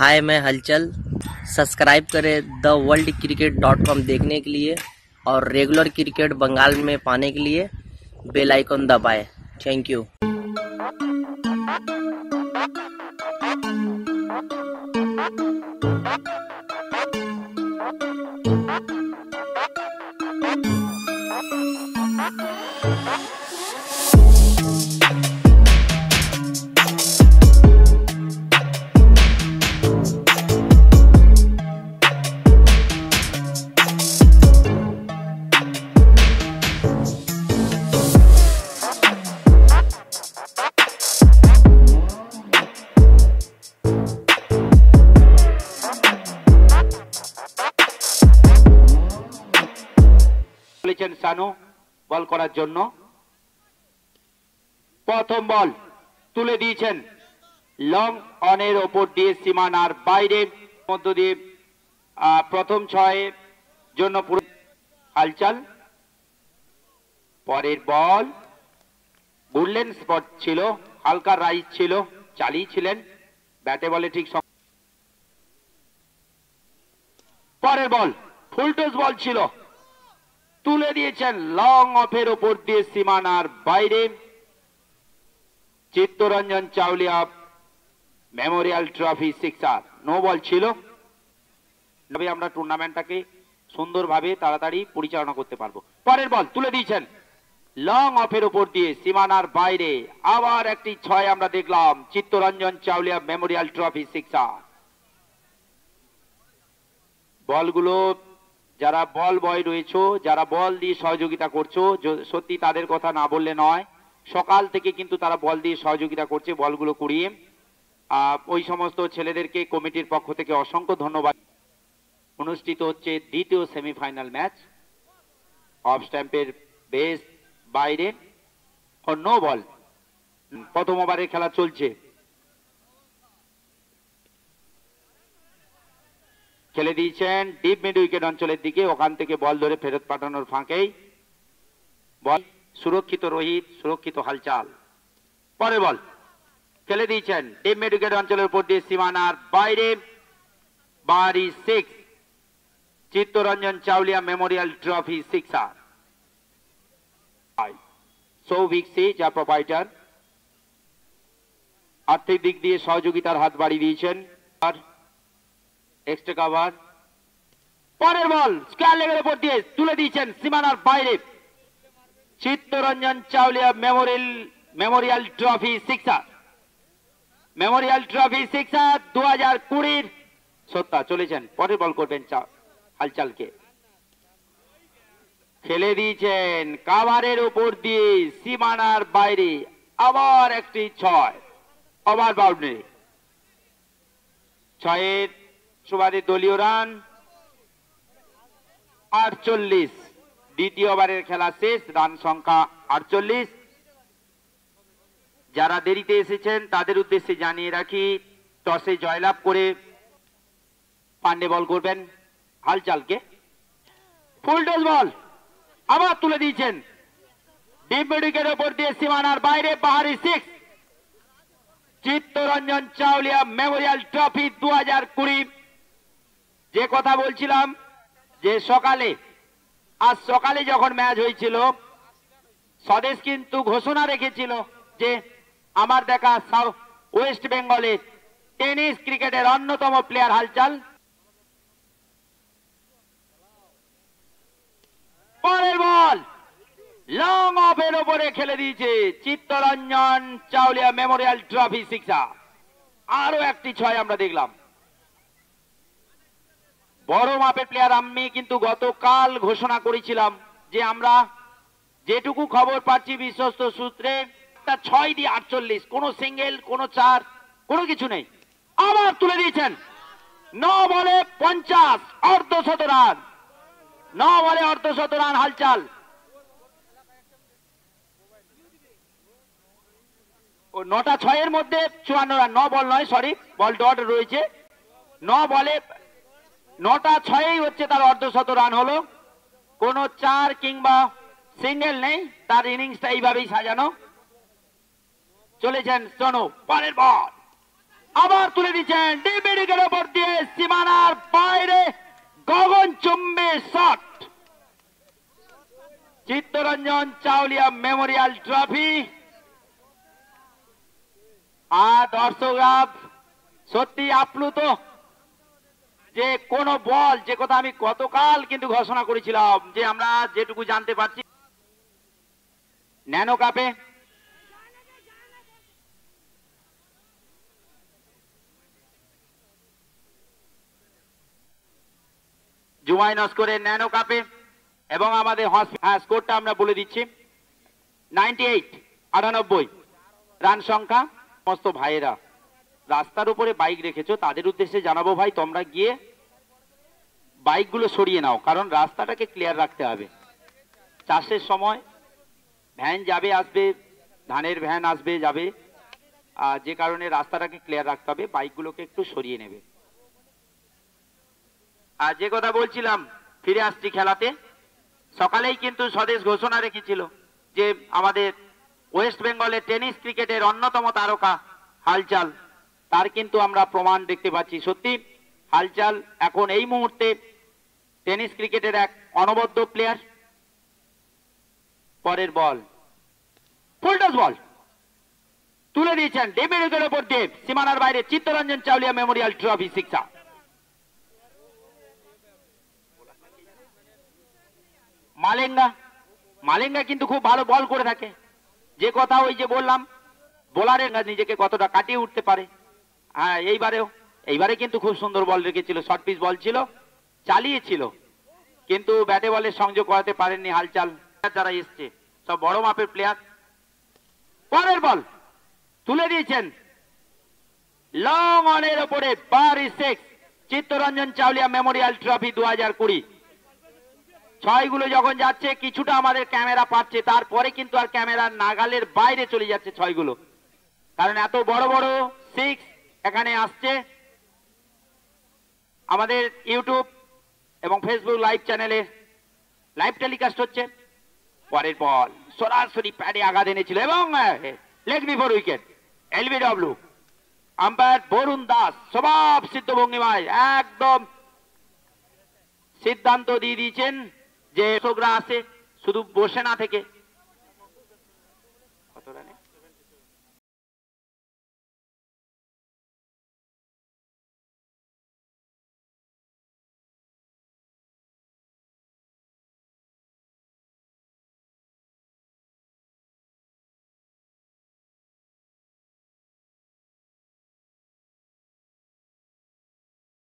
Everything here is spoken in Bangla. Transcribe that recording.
हाय, मैं हलचल। सब्सक्राइब करें the world cricket dot com देखने के लिए और रेगुलर क्रिकेट बंगाल में पाने के लिए बेल आइकन दबाएँ। थैंक यू সানু বল করার জন্য। প্রথম বল তুলে দিয়েছেন লং অনের ওপর দিয়ে সীমানার বাইরে, মধ্য দিয়ে প্রথম ছয়ে জন্য পুরো হালচাল। পরের বল গুডলেন স্পট ছিল, হালকা রাইজ ছিল, চালিয়েছিলেন। ব্যাটে বলে ঠিক পরের বল ফুলটস বল ছিল। তুলে দিয়েছেন লং অফের ওপর দিয়ে সীমানার বাইরে। Chittaranjan Chauliya memorial trophy sixer. No ball ছিল। তবে আমরা টুর্নামেন্টটাকে সুন্দরভাবে তাড়াতাড়ি পরিচালনা করতে পারব। পরের বল তুলে দিয়েছেন। লং অফের ওপর দিয়ে সীমানার বাইরে আবার একটি ছয় আমরা দেখলাম। Chittaranjan Chauliya memorial trophy sixer. বলগুলো, যারা বল বয় রয়েছো, যারা বল দিয়ে সহযোগিতা করছ সত্যি তাদের কথা না বললে নয়। সকাল থেকে কিন্তু তারা বল দিয়ে সহযোগিতা করছে বলগুলো কুড়িয়ে। ওই সমস্ত ছেলেদেরকে কমিটির পক্ষ থেকে অসংখ্য ধন্যবাদ। অনুষ্ঠিত হচ্ছে দ্বিতীয় সেমিফাইনাল ম্যাচ অফ স্ট্যাম্পের বেস বাইরে নো বল। প্রথম ওভারের খেলা চলছে। খেলে দিয়েছেন ডিপ মিড উইকেট অঞ্চলের দিকে, ওখান থেকে বল ধরে ফেরত পাঠানোর ফাঁকেই। বল, সুরক্ষিত রোহিত, সুরক্ষিত হালচাল। পরে বল। খেলে দিয়েছেন। ডিপ মিড অঞ্চলের উপর দিয়ে সীমানার বাইরে। বাড়ি six Chittaranjan Chauliya memorial trophy sixer Souvik C যা প্রোপাইটার আর্থিক দিক দিয়ে সহযোগিতার হাত বাড়িয়ে দিয়েছেন। আর এক্সট্রা কাভার পরের বল স্কোয়ার লেগের উপর দিয়ে তুলে দিয়েছেন সীমানার বাইরে। Chittaranjan Chauliya memorial memorial trophy sixer memorial trophy sixer দু হাজার কুড়ির সত্তা চলেছেন। পরে বল করবেন হালচালকে। খেলে দিয়েছেন কাভারের উপর দিয়ে সীমানার বাইরে আবার একটি ছয়। ওভার বাউন্ডারি ছয়ের সুবাদে দলীয় রান। আটচল্লিশ। দ্বিতীয় ওভারের খেলা শেষ। রান সংখ্যা আটচল্লিশ। যারা দেরিতে এসেছেন, তাদের উদ্দেশ্যে জানিয়ে রাখি, টসে জয়লাভ করে পান্ডে বল করবেন হালচালকে। ফুলটস বল, আবার তুলে দিয়েছেন। ডিপ উইকেটের ওপর দিয়ে সীমানার বাইরে বাহারি six. Chittaranjan Chauliya memorial trophy দু হাজার কুড়ি। যে কথা বলছিলাম, যে সকালে, আজ সকালে যখন ম্যাচ হয়েছিল, স্বদেশ কিন্তু ঘোষণা রেখেছিল যে আমার দেখা সাউ- ওয়েস্ট বেঙ্গলের টেনিস ক্রিকেটের অন্যতম প্লেয়ার হালচাল। পরের বল। লং অফের ওপরে খেলে দিয়েছে চিত্তরঞ্জন চাউলিয়া মেমোরিয়াল ট্রফি শিক্ষা আরও একটি ছয় আমরা দেখলাম। বড় মাপের প্লেয়ার আমি কিন্তু গতকাল ঘোষণা করেছিলাম যে আমরা যেটুকু খবর পাচ্ছি বিশ্বস্ত সূত্রে একটা ছয় দিয়ে আটচল্লিশ। কোনো সিঙ্গেল কোনো চার, কোনো কিছু নেই। আবার তুলে দিয়েছেন। ন বলে পঞ্চাশ, অর্ধশত রান। ন বলে অর্ধশত রান, হালচাল। ও নটা ছয়ের মধ্যে চুয়ান্ন রান, ন বল নয় সরি বল ডট রয়েছে। ন বলে নটা ছয়েই হচ্ছে তার অর্ধশত রান হলো। কোনো চার কিংবা সিঙ্গেল নেই, তার ইনিংসটা এইভাবেই সাজানো। চলেছেন সোনু পরের বল। আবার তুলে দিচ্ছেন ডিমিডিকের ওপর দিয়ে সীমানার বাইরে গগন চুম্বে shot. Chittaranjan Chauliya memorial trophy. আর দর্শকরা সত্যি আপ্লুত যে কোন বল, যে কথা আমি গতকাল কিন্তু ঘোষণা করেছিলাম যে আমরা যেটুকু জানতে পারছি, ন্যানো কাপে জুমাই নস্করে ন্যানো কাপে এবং আমাদের হ্যাঁ স্কোরটা আমরা বলে দিচ্ছি। নাইনটি এইট আটানব্বই রান সংখ্যা। সমস্ত ভাইয়েরা রাস্তার উপরে বাইক রেখেছো, তাদের উদ্দেশ্যে জানাব ভাই, তোমরা গিয়ে বাইকগুলো সরিয়ে নাও, কারণ রাস্তাটাকে ক্লিয়ার রাখতে হবে। চাষের সময় ভ্যান যাবে, আসবে, ধানের ভ্যান আসবে, যাবে। যে কারণে রাস্তাটাকে ক্লিয়ার রাখতে হবে বাইকগুলোকে একটু সরিয়ে নেবে। আর যে কথা বলছিলাম, ফিরে আসছি খেলাতে, সকালেই কিন্তু স্বদেশ ঘোষণা রেখেছিল যে আমাদের ওয়েস্ট বেঙ্গলের টেনিস ক্রিকেটের অন্যতম তারকা হালচাল, তার কিন্তু আমরা প্রমাণ দেখতে পাচ্ছি। সত্যি, হালচাল এখন এই মুহূর্তে টেনিস ক্রিকেটের এক অনবদ্য প্লেয়ার পরের বল। ফুলটস বল তুলে দিয়েছেন ডেবিউটের উপর দেব সীমানার বাইরে চিত্তরঞ্জন চাউলিয়া মেমোরিয়াল ট্রফি শিক্ষা মালেঙ্গা। মালেঙ্গা কিন্তু খুব ভালো বল করে থাকে। যে কথা ওই যে বললাম, বোলারের নিজেকে কতটা কাটিয়ে উঠতে পারে। হ্যাঁ এইবারেও, এইবারে কিন্তু খুব সুন্দর বল রেখেছিল, শর্ট পিচ বল ছিল, চালিয়েছিল। কিন্তু ব্যাটে বলে সংযোগ করাতে পারেননি হালচাল। যারা এসছে, সব বড় মাপের প্লেয়ার পরের বল, তুলে দিয়েছেন। লং অনের ওপরে বারি six Chittaranjan Chauliya memorial trophy দু হাজার কুড়ি। ছয়গুলো যখন যাচ্ছে, কিছুটা আমাদের ক্যামেরা পাচ্ছে, তারপরে কিন্তু আর ক্যামেরার নাগালের বাইরে চলে যাচ্ছে ছয়গুলো। কারণ এত বড় বড় সিক্স এখানে আসছে। আমাদের ইউটিউব এবং ফেসবুক লাইভ চ্যানেলে লাইভ টেলিকাস্ট হচ্ছে। পরের বল, সরাসরি প্যাডে আঘাত এনেছিল এবং leg before wicket LBW umpire Barun Das স্বভাব সিদ্ধ ভঙ্গিমায়, একদম সিদ্ধান্ত দিয়ে দিয়েছেন। যে লেখকরা আসে শুধু বসে না থেকে